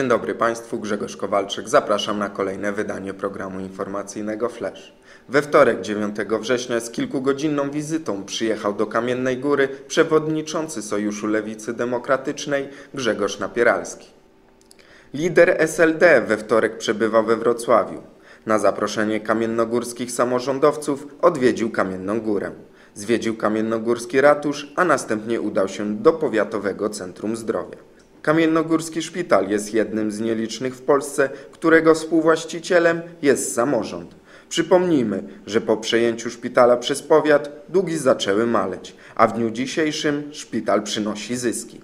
Dzień dobry Państwu, Grzegorz Kowalczyk. Zapraszam na kolejne wydanie programu informacyjnego Flash. We wtorek 9 września z kilkugodzinną wizytą przyjechał do Kamiennej Góry przewodniczący Sojuszu Lewicy Demokratycznej Grzegorz Napieralski. Lider SLD we wtorek przebywał we Wrocławiu. Na zaproszenie kamiennogórskich samorządowców odwiedził Kamienną Górę. Zwiedził Kamiennogórski Ratusz, a następnie udał się do Powiatowego Centrum Zdrowia. Kamiennogórski Szpital jest jednym z nielicznych w Polsce, którego współwłaścicielem jest samorząd. Przypomnijmy, że po przejęciu szpitala przez powiat długi zaczęły maleć, a w dniu dzisiejszym szpital przynosi zyski.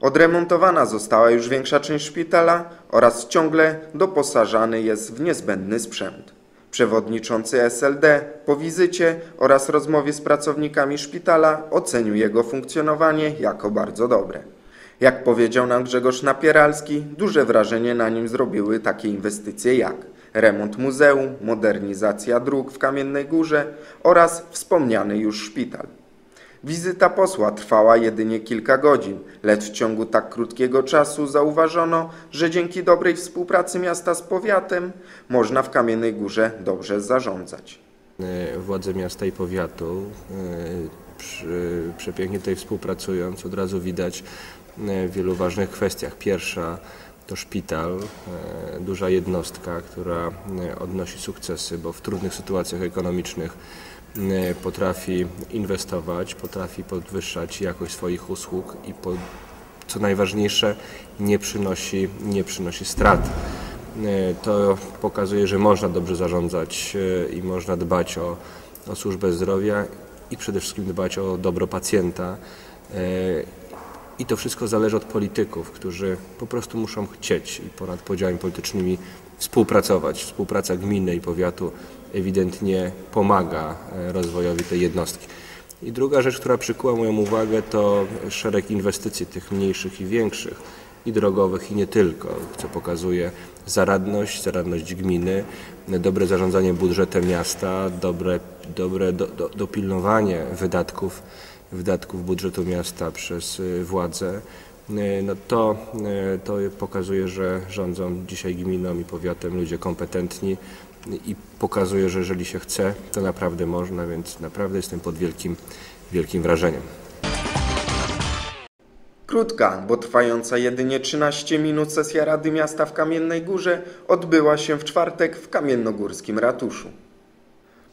Odremontowana została już większa część szpitala oraz ciągle doposażany jest w niezbędny sprzęt. Przewodniczący SLD po wizycie oraz rozmowie z pracownikami szpitala ocenił jego funkcjonowanie jako bardzo dobre. Jak powiedział nam Grzegorz Napieralski, duże wrażenie na nim zrobiły takie inwestycje jak remont muzeum, modernizacja dróg w Kamiennej Górze oraz wspomniany już szpital. Wizyta posła trwała jedynie kilka godzin, lecz w ciągu tak krótkiego czasu zauważono, że dzięki dobrej współpracy miasta z powiatem można w Kamiennej Górze dobrze zarządzać. E, Władze miasta i powiatu e, przepięknie tutaj współpracując od razu widać w wielu ważnych kwestiach. Pierwsza to szpital, duża jednostka, która odnosi sukcesy, bo w trudnych sytuacjach ekonomicznych potrafi inwestować, potrafi podwyższać jakość swoich usług i po, co najważniejsze nie przynosi, nie przynosi strat. To pokazuje, że można dobrze zarządzać i można dbać o, o służbę zdrowia i przede wszystkim dbać o dobro pacjenta. I to wszystko zależy od polityków, którzy po prostu muszą chcieć i ponad podziałami politycznymi współpracować. Współpraca gminy i powiatu ewidentnie pomaga e, rozwojowi tej jednostki. I druga rzecz, która przykuła moją uwagę, to szereg inwestycji, tych mniejszych i większych, i drogowych, i nie tylko, co pokazuje zaradność, zaradność gminy, dobre zarządzanie budżetem miasta, dobre, dobre do, do, dopilnowanie wydatków, wydatków budżetu miasta przez y, władze. Y, no to, y, to pokazuje, że rządzą dzisiaj gminą i powiatem ludzie kompetentni, i pokazuje, że jeżeli się chce, to naprawdę można, więc naprawdę jestem pod wielkim, wielkim wrażeniem. Krótka, bo trwająca jedynie 13 minut sesja Rady Miasta w Kamiennej Górze odbyła się w czwartek w Kamiennogórskim Ratuszu.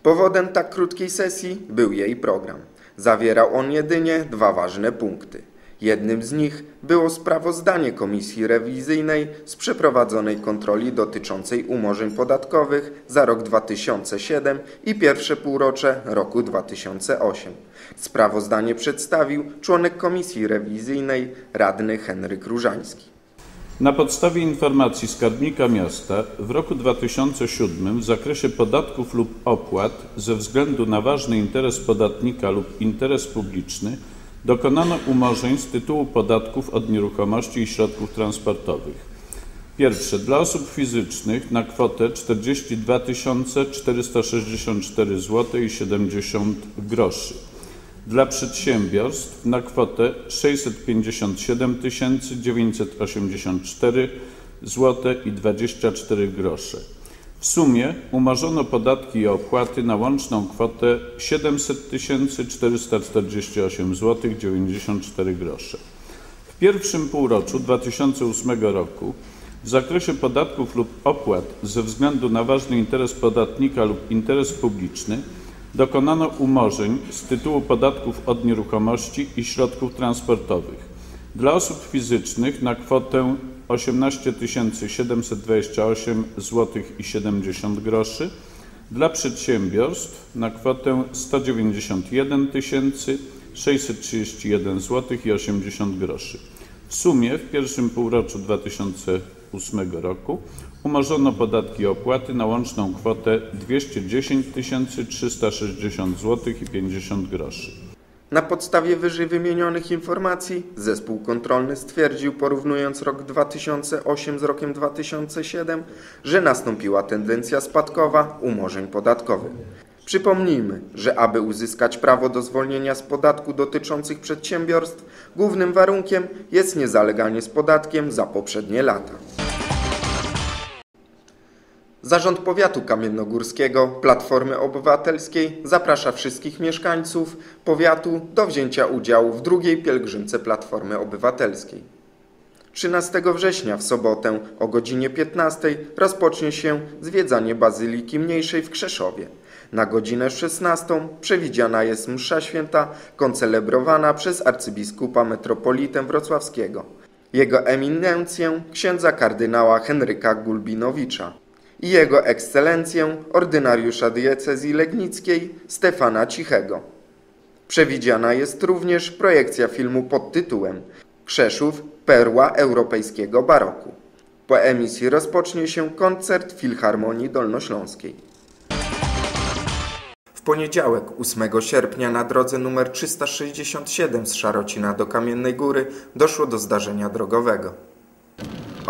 Powodem tak krótkiej sesji był jej program. Zawierał on jedynie dwa ważne punkty. Jednym z nich było sprawozdanie Komisji Rewizyjnej z przeprowadzonej kontroli dotyczącej umorzeń podatkowych za rok 2007 i pierwsze półrocze roku 2008. Sprawozdanie przedstawił członek Komisji Rewizyjnej radny Henryk Różański. Na podstawie informacji Skarbnika Miasta w roku 2007 w zakresie podatków lub opłat ze względu na ważny interes podatnika lub interes publiczny dokonano umorzeń z tytułu podatków od nieruchomości i środków transportowych. Pierwsze dla osób fizycznych na kwotę 42 464 zł i 70 groszy. Dla przedsiębiorstw na kwotę 657 984 zł i 24 grosze. W sumie umorzono podatki i opłaty na łączną kwotę 700 448 zł 94 grosze. W pierwszym półroczu 2008 roku w zakresie podatków lub opłat ze względu na ważny interes podatnika lub interes publiczny dokonano umorzeń z tytułu podatków od nieruchomości i środków transportowych dla osób fizycznych na kwotę 18 728 zł i 70 groszy, dla przedsiębiorstw na kwotę 191 631 zł i 80 groszy. W sumie w pierwszym półroczu 2008 roku umorzono podatki i opłaty na łączną kwotę 210 360 zł i 50 groszy. Na podstawie wyżej wymienionych informacji zespół kontrolny stwierdził, porównując rok 2008 z rokiem 2007, że nastąpiła tendencja spadkowa umorzeń podatkowych. Przypomnijmy, że aby uzyskać prawo do zwolnienia z podatku dotyczących przedsiębiorstw, głównym warunkiem jest niezaleganie z podatkiem za poprzednie lata. Zarząd Powiatu Kamiennogórskiego Platformy Obywatelskiej zaprasza wszystkich mieszkańców powiatu do wzięcia udziału w drugiej pielgrzymce Platformy Obywatelskiej. 13 września w sobotę o godzinie 15 rozpocznie się zwiedzanie Bazyliki Mniejszej w Krzeszowie. Na godzinę 16 przewidziana jest msza święta koncelebrowana przez arcybiskupa metropolitę wrocławskiego, jego eminencję księdza kardynała Henryka Gulbinowicza i jego ekscelencję ordynariusza diecezji legnickiej Stefana Cichego. Przewidziana jest również projekcja filmu pod tytułem Krzeszów perła europejskiego baroku. Po emisji rozpocznie się koncert Filharmonii Dolnośląskiej. W poniedziałek 8 sierpnia na drodze nr 367 z Szarocina do Kamiennej Góry doszło do zdarzenia drogowego.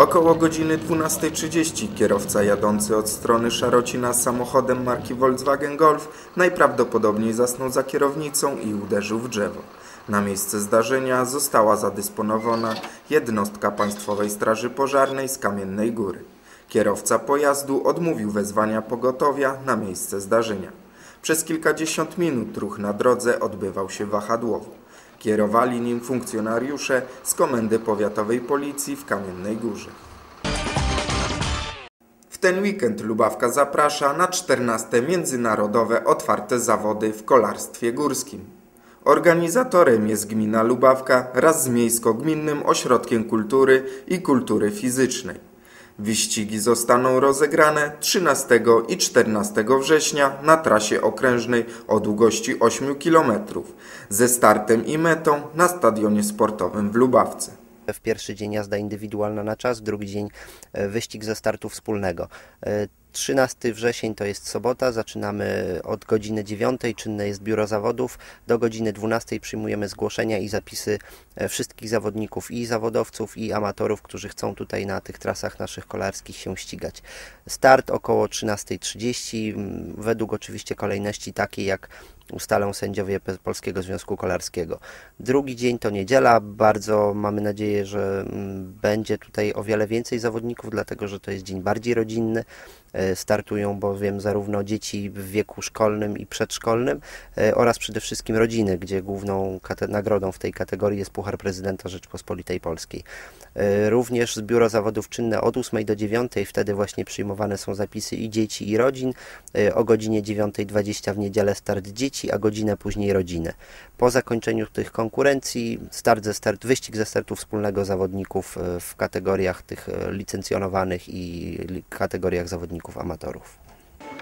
Około godziny 12.30 kierowca jadący od strony Szarocina samochodem marki Volkswagen Golf najprawdopodobniej zasnął za kierownicą i uderzył w drzewo. Na miejsce zdarzenia została zadysponowana jednostka Państwowej Straży Pożarnej z Kamiennej Góry. Kierowca pojazdu odmówił wezwania pogotowia na miejsce zdarzenia. Przez kilkadziesiąt minut ruch na drodze odbywał się wahadłowo. Kierowali nim funkcjonariusze z Komendy Powiatowej Policji w Kamiennej Górze. W ten weekend Lubawka zaprasza na 14 międzynarodowe otwarte zawody w kolarstwie górskim. Organizatorem jest gmina Lubawka wraz z Miejsko-Gminnym Ośrodkiem Kultury i Kultury Fizycznej. Wyścigi zostaną rozegrane 13 i 14 września na trasie okrężnej o długości 8 km ze startem i metą na stadionie sportowym w Lubawce. W pierwszy dzień jazda indywidualna na czas, w drugi dzień e, wyścig ze startu wspólnego. E, 13 wrzesień to jest sobota, zaczynamy od godziny 9, czynne jest biuro zawodów, do godziny 12 przyjmujemy zgłoszenia i zapisy e, wszystkich zawodników i zawodowców i amatorów, którzy chcą tutaj na tych trasach naszych kolarskich się ścigać. Start około 13.30, m, według oczywiście kolejności takiej jak ustalą sędziowie Polskiego Związku Kolarskiego. Drugi dzień to niedziela, bardzo mamy nadzieję, że mm, będzie tutaj o wiele więcej zawodników, dlatego że to jest dzień bardziej rodzinny. E, Startują bowiem zarówno dzieci w wieku szkolnym i przedszkolnym e, oraz przede wszystkim rodziny, gdzie główną nagrodą w tej kategorii jest Puchar Prezydenta Rzeczpospolitej Polskiej. E, Również biuro zawodów czynne od 8 do 9, wtedy właśnie przyjmowane są zapisy i dzieci i rodzin. O godzinie 9.20 w niedzielę start dzieci, a godzinę później rodziny. Po zakończeniu tych konkurencji start ze start, wyścig ze startu wspólnego zawodników e, w kategoriach tych e, licencjonowanych i kategoriach zawodników amatorów.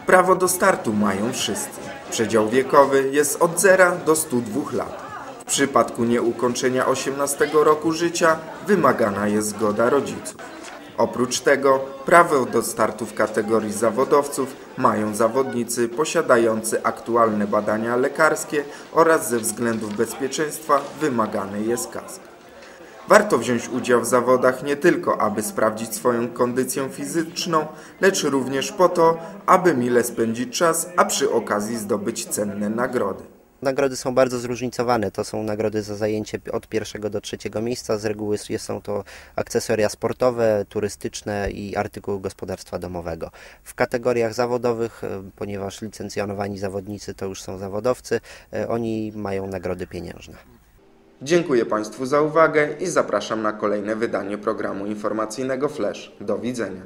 Prawo do startu mają wszyscy. Przedział wiekowy jest od 0 do 102 lat. W przypadku nieukończenia 18 roku życia wymagana jest zgoda rodziców. Oprócz tego prawo do startu w kategorii zawodowców mają zawodnicy posiadający aktualne badania lekarskie oraz ze względów bezpieczeństwa wymagany jest kask. Warto wziąć udział w zawodach nie tylko, aby sprawdzić swoją kondycję fizyczną, lecz również po to, aby mile spędzić czas, a przy okazji zdobyć cenne nagrody. Nagrody są bardzo zróżnicowane. To są nagrody za zajęcie od pierwszego do trzeciego miejsca. Z reguły są to akcesoria sportowe, turystyczne i artykuły gospodarstwa domowego. W kategoriach zawodowych, e, ponieważ licencjonowani zawodnicy to już są zawodowcy, e, oni mają nagrody pieniężne. Dziękuję Państwu za uwagę i zapraszam na kolejne wydanie programu informacyjnego Flash. Do widzenia.